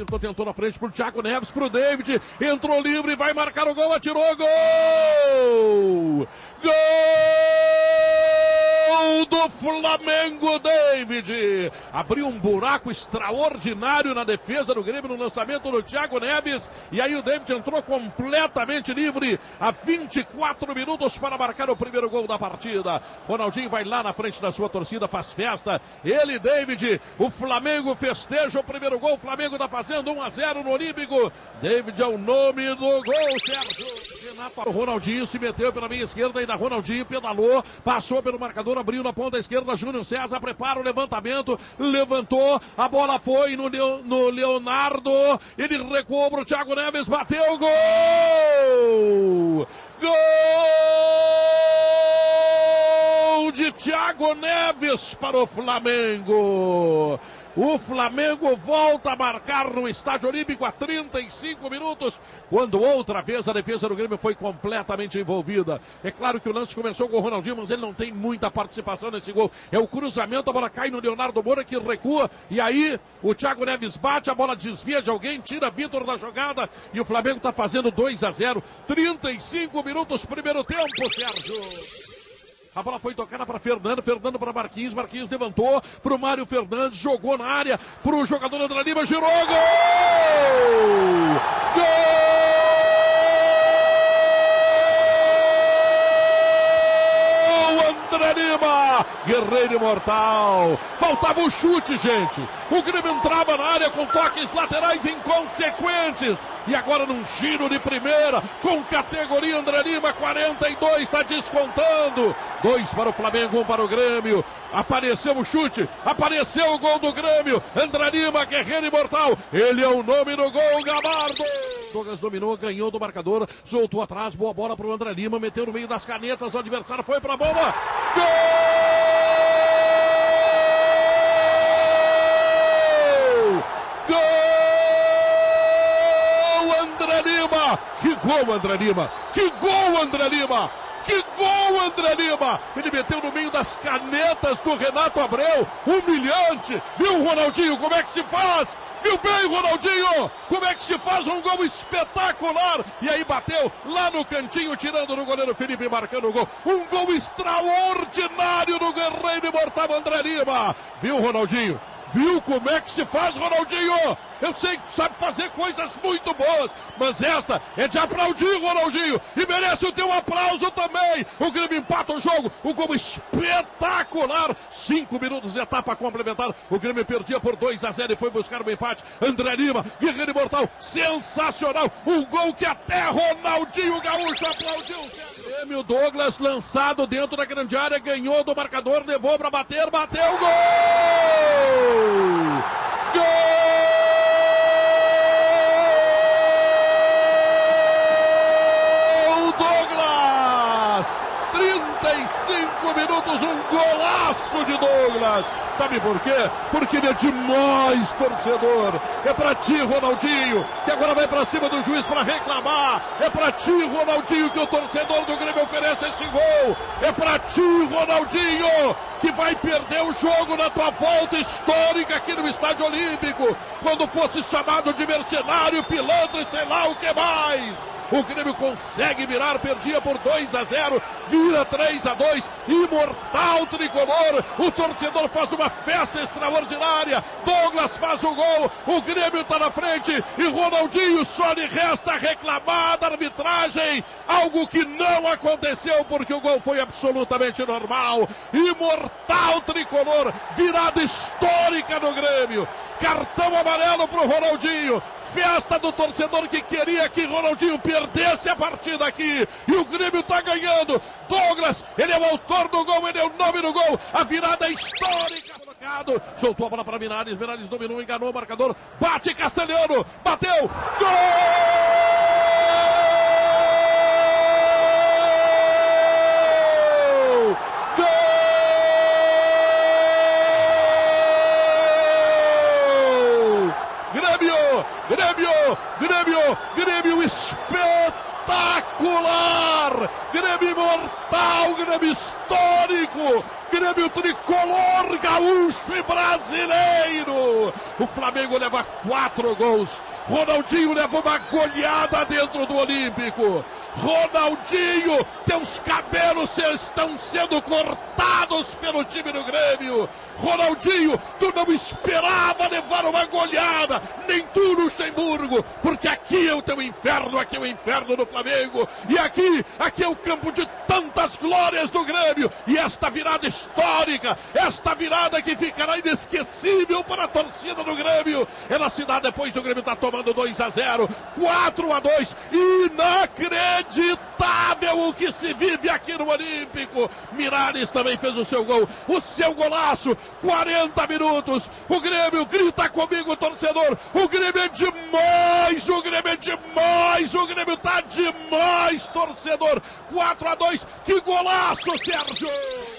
Batman tentou na frente pro Thiago Neves, pro David. Entrou livre, vai marcar o gol, atirou, gol! Gol! Do Flamengo, David. Abriu um buraco extraordinário na defesa do Grêmio no lançamento do Thiago Neves. E aí o David entrou completamente livre a 24 minutos para marcar o primeiro gol da partida. Ronaldinho vai lá na frente da sua torcida, faz festa. Ele, David, o Flamengo festeja o primeiro gol. O Flamengo está fazendo 1 a 0 no Olímpico. David é o nome do gol, Sérgio. Ronaldinho se meteu pela minha esquerda, ainda Ronaldinho pedalou, passou pelo marcador, abriu na ponta esquerda, Júnior César prepara o levantamento, levantou, a bola foi no, Leo, no Leonardo, ele recuou para o Thiago Neves, bateu, gol! Gol de Thiago Neves para o Flamengo. O Flamengo volta a marcar no Estádio Olímpico a 35 minutos, quando outra vez a defesa do Grêmio foi completamente envolvida. É claro que o lance começou com o Ronaldinho, mas ele não tem muita participação nesse gol. É o cruzamento, a bola cai no Leonardo Moura que recua, e aí o Thiago Neves bate, a bola desvia de alguém, tira Vitor da jogada, e o Flamengo está fazendo 2 a 0. 35 minutos, primeiro tempo, Sérgio. A bola foi tocada para Fernando, Fernando para Marquinhos, Marquinhos levantou para o Mário Fernandes, jogou na área para o jogador André Lima, girou, gol! Gol! André Lima, guerreiro imortal. Faltava o chute, gente. O Grêmio entrava na área com toques laterais inconsequentes. E agora num giro de primeira, com categoria André Lima, 42, está descontando. Dois para o Flamengo, um para o Grêmio. Apareceu o chute, apareceu o gol do Grêmio. André Lima, guerreiro imortal. Ele é o nome do gol, Gabardo. Douglas dominou, ganhou do marcador, soltou atrás, boa bola para o André Lima, meteu no meio das canetas, o adversário foi para a bola. Gol! Gol, André Lima! Que gol, André Lima! Que gol, André Lima! Ele meteu no meio das canetas do Renato Abreu. Humilhante! Viu, Ronaldinho, como é que se faz? Viu bem, Ronaldinho? Como é que se faz um gol espetacular? E aí bateu lá no cantinho, tirando no goleiro Felipe, marcando o gol. Um gol extraordinário do guerreiro imortal André Lima. Viu, Ronaldinho? Viu como é que se faz, Ronaldinho? Eu sei que sabe fazer coisas muito boas, mas esta é de aplaudir, Ronaldinho, e merece o teu aplauso também. O Grêmio empata o jogo, o gol espetacular. Cinco minutos, etapa complementar. O Grêmio perdia por 2 a 0 e foi buscar o um empate. André Lima, guerreiro imortal, sensacional. Um gol que até Ronaldinho Gaúcho aplaudiu. Grêmio Douglas lançado dentro da grande área, ganhou do marcador, levou para bater, bateu, gol! Gol! Douglas! 35 minutos, um golaço de Douglas. Sabe por quê? Porque ele é demais, torcedor. É para ti, Ronaldinho, que agora vai para cima do juiz para reclamar. É para ti, Ronaldinho, que o torcedor do Grêmio oferece esse gol. É para ti, Ronaldinho, que vai perder o jogo na tua volta histórica aqui no Estádio Olímpico, quando fosse chamado de mercenário, pilantra e sei lá o que mais. O Grêmio consegue virar, perdia por 2 a 0, vira 3 a 2, imortal tricolor. O torcedor faz uma festa extraordinária. Douglas faz o gol, o Grêmio está na frente e Ronaldinho só lhe resta reclamar da arbitragem, algo que não aconteceu porque o gol foi absolutamente normal. Imortal tricolor, virada histórica no Grêmio. Cartão amarelo para o Ronaldinho festa do torcedor que queria que Ronaldinho perdesse a partida aqui. E o Grêmio está ganhando. Douglas, ele é o autor do gol, ele é o nome do gol. A virada histórica. Colocado. Soltou a bola para Minares. Minares dominou, enganou o marcador. Bate Castelhano. Bateu. Gol! Grêmio, Grêmio, espetacular! Grêmio imortal, Grêmio histórico, Grêmio tricolor, gaúcho e brasileiro. O Flamengo leva quatro gols. Ronaldinho leva uma goleada dentro do Olímpico. Ronaldinho, teus cabelos estão sendo cortados pelo time do Grêmio. Ronaldinho, tu não esperava levar uma goleada, nem tu, Luxemburgo, porque aqui é o teu inferno, aqui é o inferno do Flamengo, e aqui, aqui é o campo de tantas glórias do Grêmio, e esta virada histórica, esta virada que ficará inesquecível para a torcida do Grêmio, é na cidade depois do Grêmio está tomando 2 a 0, 4 a 2, inacreditável o que se vive aqui no Olímpico. Mirares também fez o seu gol, o seu golaço, 40 minutos. O Grêmio grita comigo, torcedor. O Grêmio é demais, o Grêmio é demais, o Grêmio tá demais, torcedor. 4 a 2, que golaço, Sérgio!